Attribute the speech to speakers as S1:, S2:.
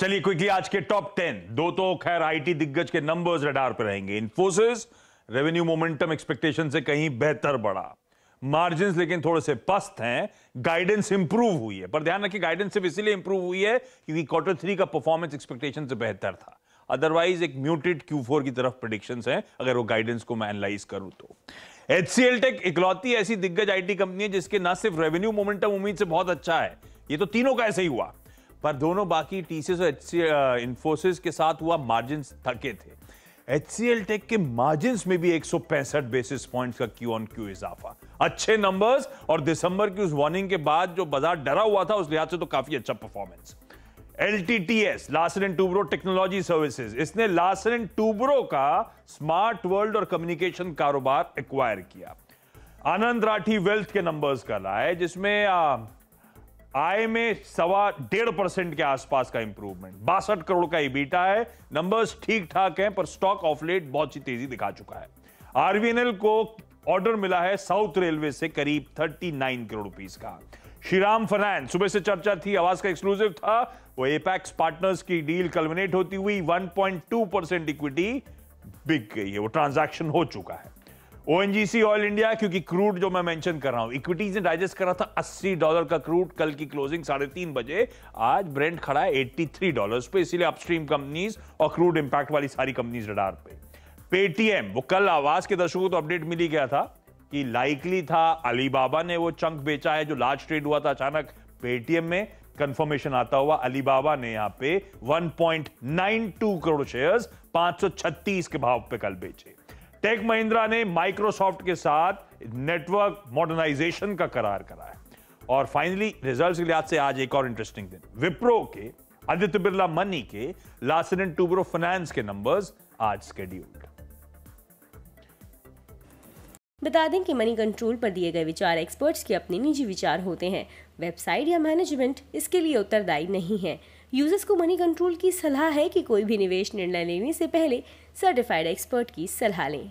S1: चलिए क्विकली आज के टॉप टेन दो तो खैर आईटी दिग्गज के नंबर्स रडार पर रहेंगे। इन्फोसिस रेवेन्यू मोमेंटम एक्सपेक्टेशन से कहीं बेहतर बढ़ा। मार्जिन लेकिन थोड़े से पस्त हैं। गाइडेंस इंप्रूव हुई है। पर ध्यान रखिए गाइडेंस सिर्फ़ इसीलिए इंप्रूव हुई है क्योंकि क्वार्टर थ्री का परफॉर्मेंस एक्सपेक्टेशन से बेहतर था। अदरवाइज़ एक म्यूटेड क्यू फोर की तरफ़ प्रिडिक्शन है, अगर वो गाइडेंस को मैं एनालाइज करूँ तो। एचसीएल टेक इकलौती ऐसी दिग्गज आईटी कंपनी है जिसके ना सिर्फ़ रेवेन्यू मोमेंटम उम्मीद से बहुत अच्छा है। ये तो तीनों का ऐसे ही हुआ। पर दोनों बाकी टीसीएस और एच इंफोसिस के साथ हुआ मार्जिन थके थे। एचसीएल टेक के मार्जिन में भी एक बेसिस पॉइंट्स का क्यू ऑन क्यू इजाफा। अच्छे नंबर्स और दिसंबर की उस वार्निंग के बाद जो बाज़ार डरा हुआ था, उस लिहाज से तो काफ़ी अच्छा performance L T T S Larsen and Toubro technology services इसने लासन एंड टूब्रो का स्मार्ट वर्ल्ड और कम्युनिकेशन कारोबार एक्वायर किया। आनंद राठी वेल्थ के नंबर्स का लाए जिसमें आय में सवा डेढ़ परसेंट के आसपास का इंप्रूवमेंट बासठ करोड़ का ईबीटा है नंबर्स ठीक ठाक हैं, पर स्टॉक ऑफ़ लेट बहुत सी तेज़ी दिखा चुका है। आरवीएनएल को ऑर्डर मिला है साउथ रेलवे से करीब 39 करोड़ रुपीस का। श्रीराम फाइनेंस सुबह से चर्चा थी, आवाज़ का एक्सक्लूसिव था। वो एपैक्स पार्टनर्स की डील कल्मिनेट होती हुई 1.2 परसेंट इक्विटी बिक गई है। वो ट्रांजैक्शन हो चुका है। ओएनजीसी ऑयल इंडिया क्योंकि क्रूड जो मैं मेंशन कर रहा हूँ इक्विटीज ने डाइजेस्ट करा था 80 डॉलर का क्रूड कल की क्लोजिंग साढ़े तीन बजे। आज ब्रेंड खड़ा है 83 डॉलर्स पे, इसीलिए अपस्ट्रीम कंपनीज़ और क्रूड इंपैक्ट वाली सारी कंपनीज़ रडार पे। पेटीएम वो कल आवाज़ के दर्शकों को तो अपडेट मिल गया था कि लाइकली था अलीबाबा ने वो चंक बेचा है, जो लार्ज ट्रेड हुआ था अचानक पेटीएम में। कंफर्मेशन आता हुआ अलीबाबा ने यहाँ पे 1.92 करोड़ शेयर्स 536 के भाव पे कल बेचे। टेक महिंद्रा ने माइक्रोसॉफ्ट के साथ नेटवर्क मॉडर्नाइजेशन का करार करा है। और फाइनली रिज़ल्ट के लिहाज से आज एक और इंटरेस्टिंग दिन। विप्रो के आदित्य बिरला मनी के लासन एंड टूब्रो फाइनेंस के नंबर्स आज स्केड्यूल्ड
S2: बता दें कि मनी कंट्रोल पर दिए गए विचार एक्सपर्ट्स के अपने निजी विचार होते हैं। वेबसाइट या मैनेजमेंट इसके लिए उत्तरदायी नहीं है। यूज़र्स को मनी कंट्रोल की सलाह है कि कोई भी निवेश निर्णय लेने से पहले सर्टिफाइड एक्सपर्ट की सलाह लें।